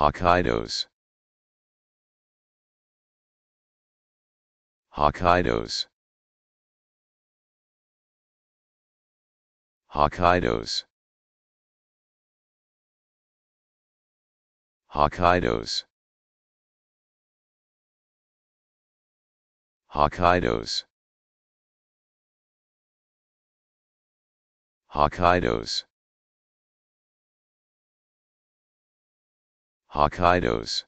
Hokkaidos. Hokkaidos. Hokkaidos. Hokkaidos. Hokkaidos. Hokkaidos Hokkaidos